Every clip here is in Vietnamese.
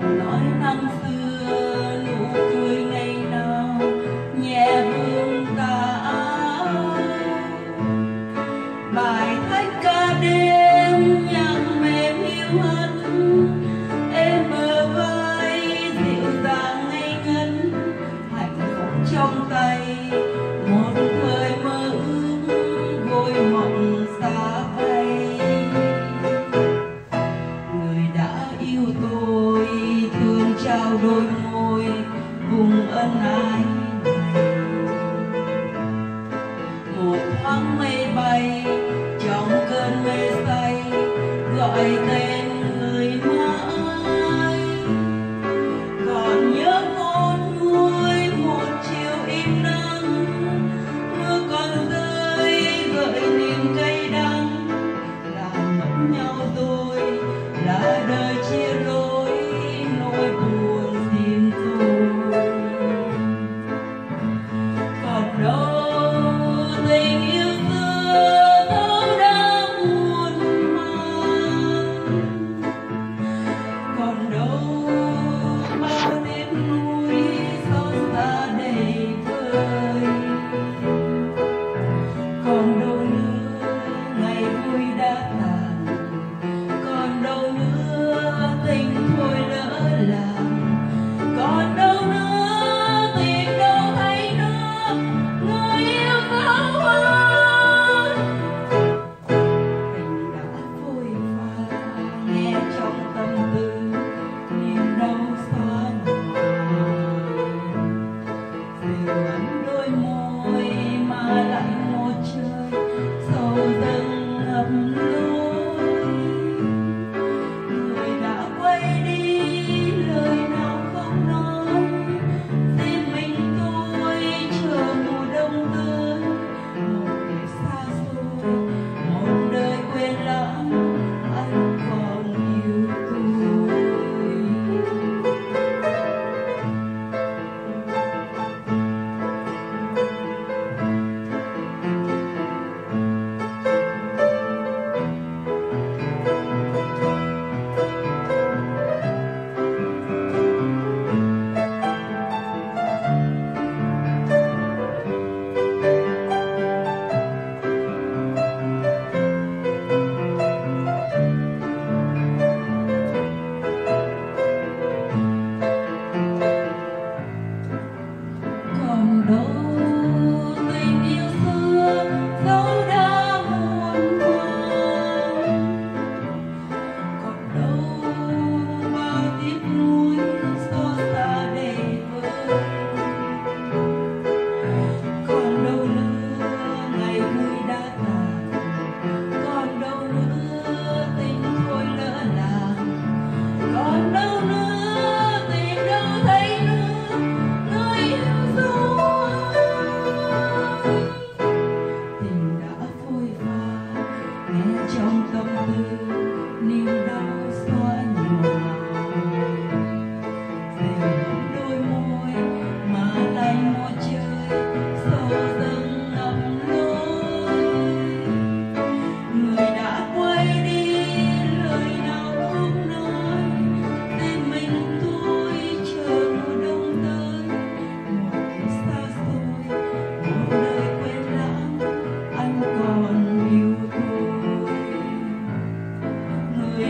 nói năng phương thân anh một thoáng mây bay trong cơn mê say gọi tên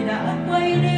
đã quay đi.